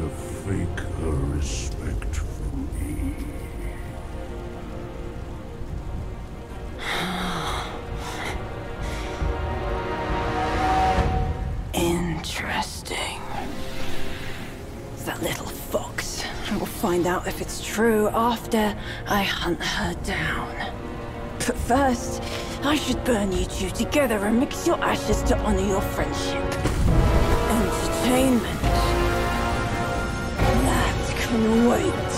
to fake her respect for me. Interesting. That little fox. I will find out if it's true after I hunt her down. But first, I should burn you two together and mix your ashes to honor your friendship. Entertainment. That can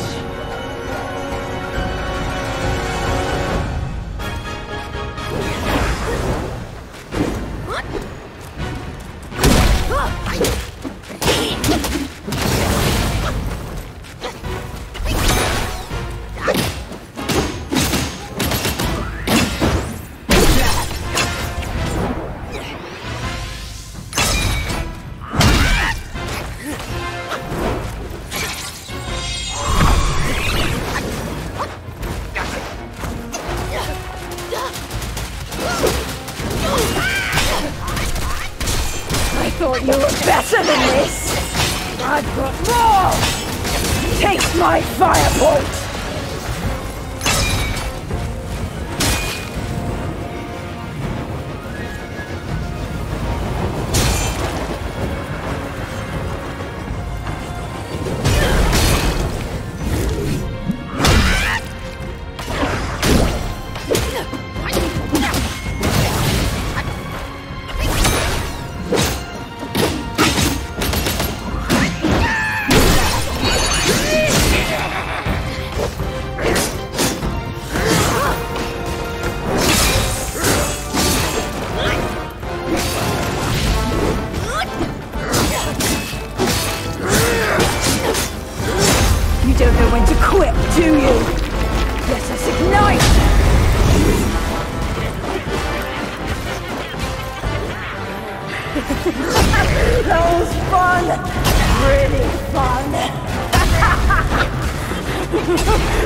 thought you were better than this! I've got more! Take my firebolt!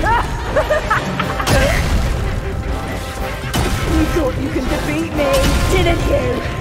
you thought you could defeat me, didn't you?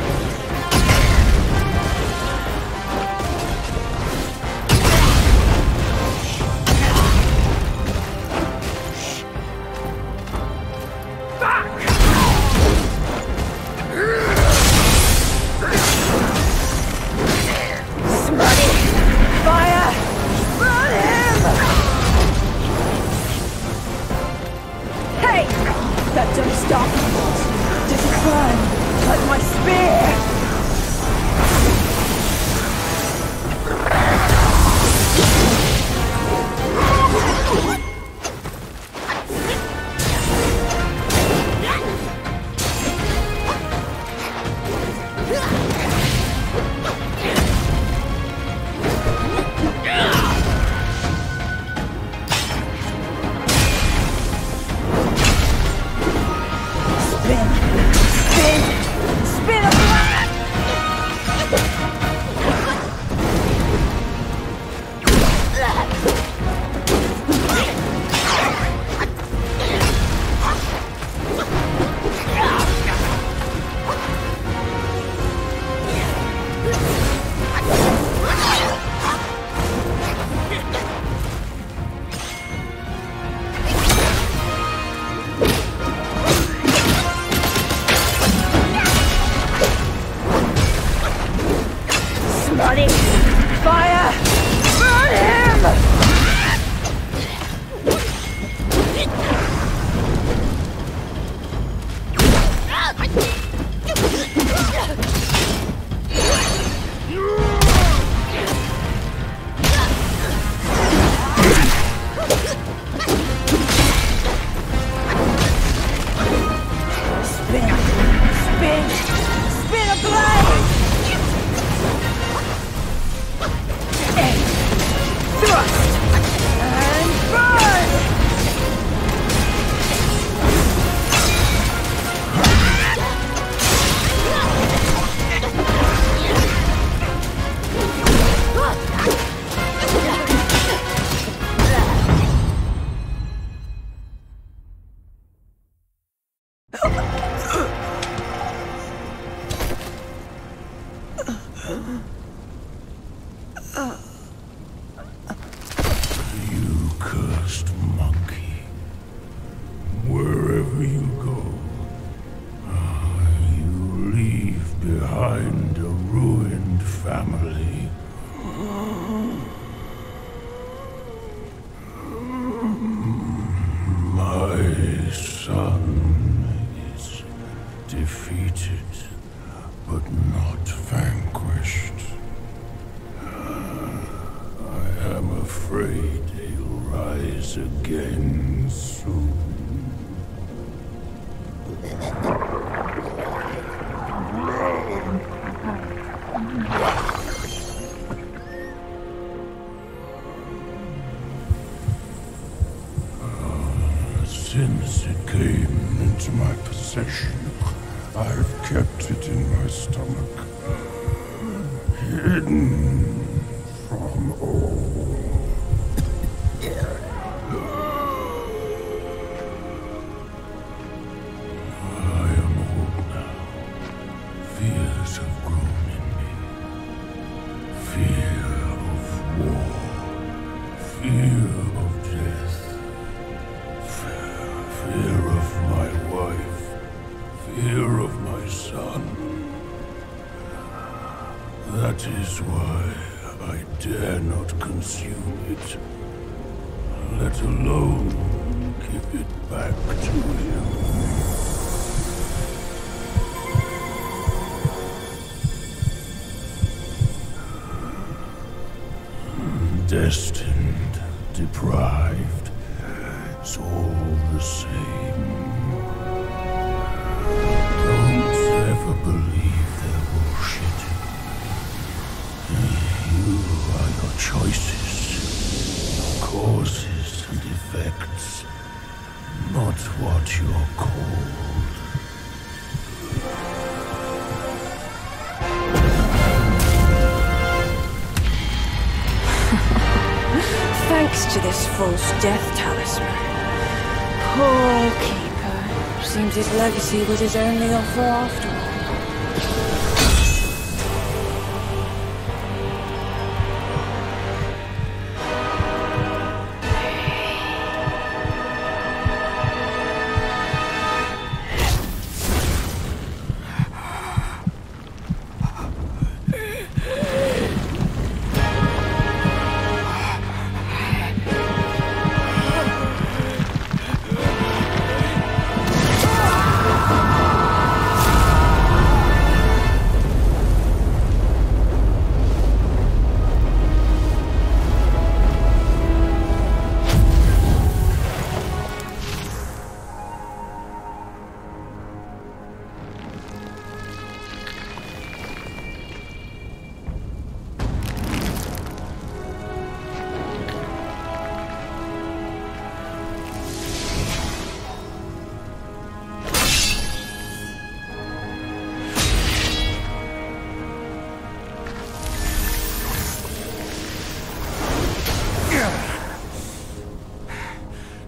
family. Since it came into my possession, I've kept it in my stomach, hidden from all. That is why I dare not consume it. Let alone give it back to him. Destined, deprived, it's all the same. Choices, causes and effects, not what you're called. Thanks to this false death talisman. Poor Keeper. Seems his legacy was his only offer after all.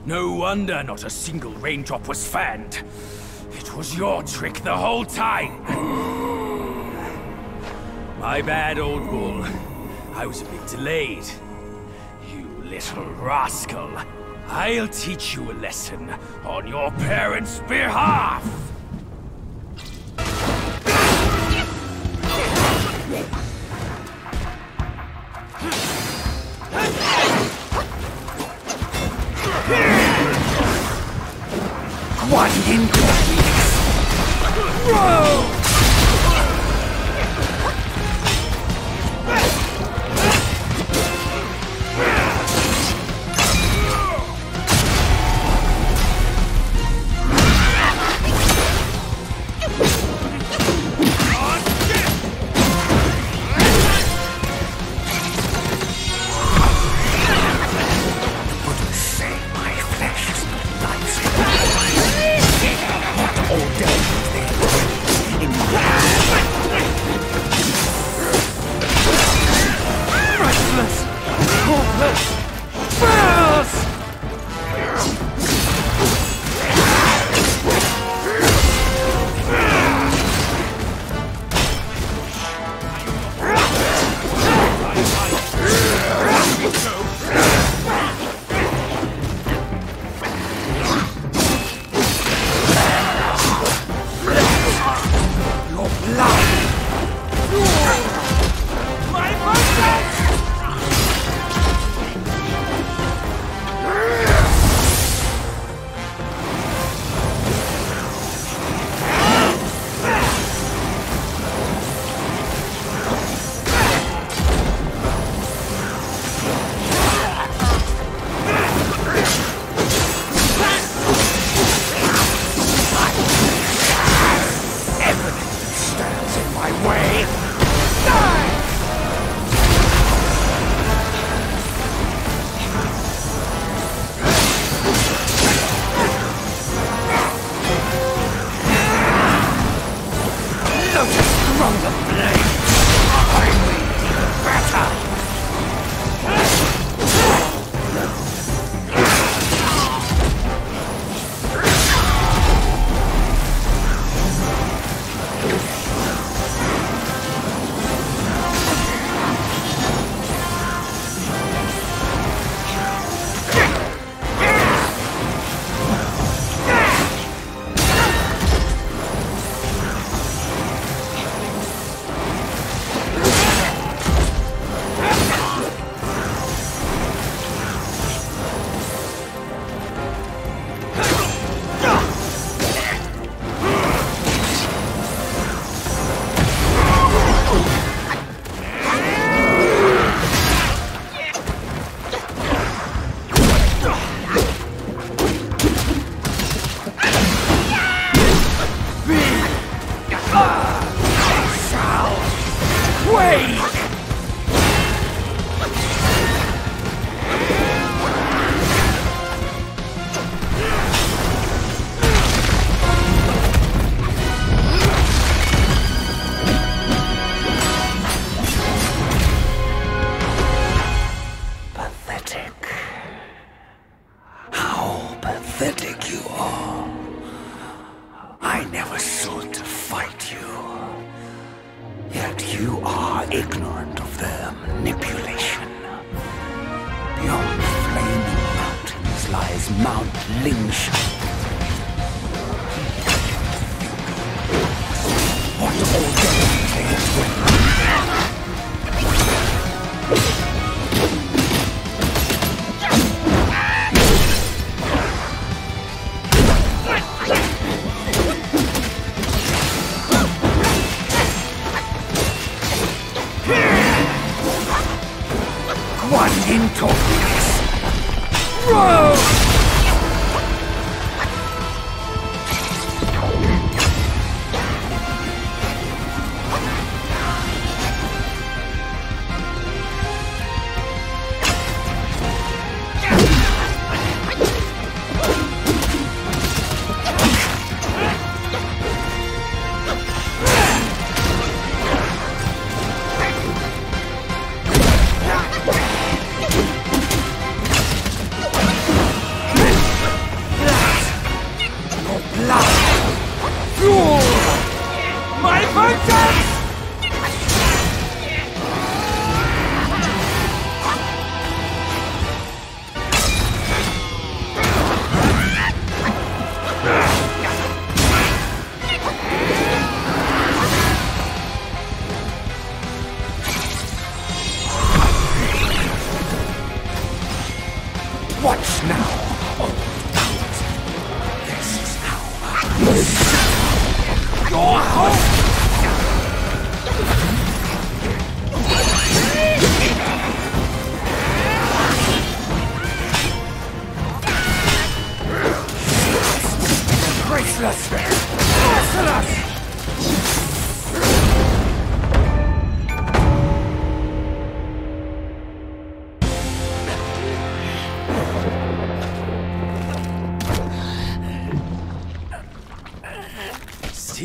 No wonder not a single raindrop was fanned. It was your trick the whole time. My bad, old bull. I was a bit delayed. You little rascal. I'll teach you a lesson on your parents' behalf.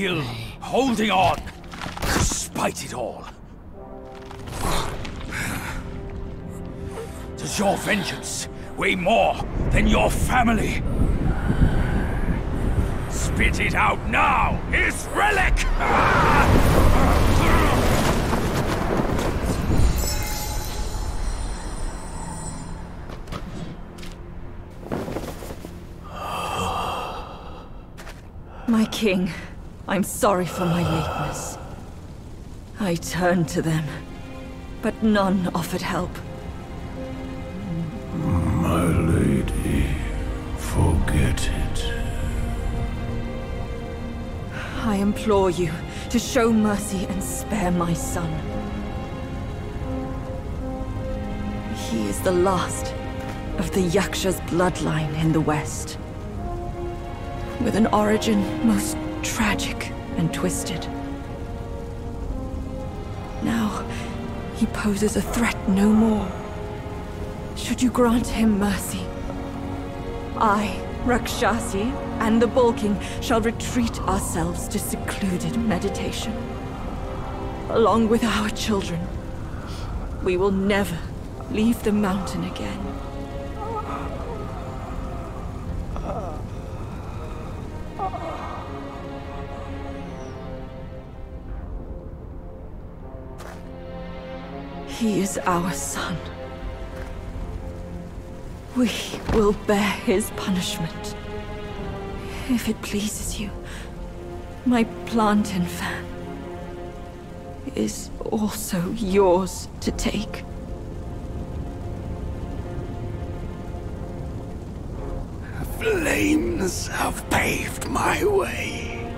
Still holding on, despite it all. Does your vengeance weigh more than your family? Spit it out now, his relic! My king, I'm sorry for my lateness. I turned to them, but none offered help. My lady, forget it. I implore you to show mercy and spare my son. He is the last of the Yaksha's bloodline in the West. With an origin most tragic and twisted. Now, he poses a threat no more. Should you grant him mercy, I, Rakshasi, and the Bull King shall retreat ourselves to secluded meditation. Along with our children, we will never leave the mountain again. He is our son. We will bear his punishment. If it pleases you, my plantain fan is also yours to take. Flames have paved my way.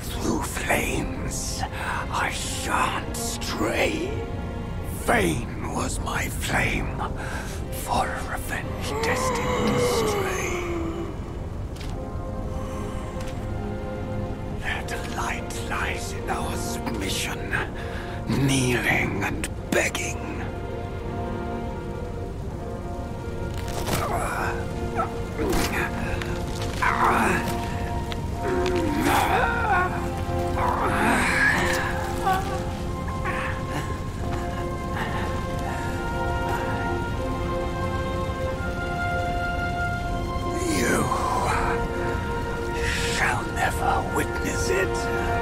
Through flames, I shan't stray. Vain was my flame, for revenge destined to stray. Their delight lies in our submission, kneeling and begging. witness it.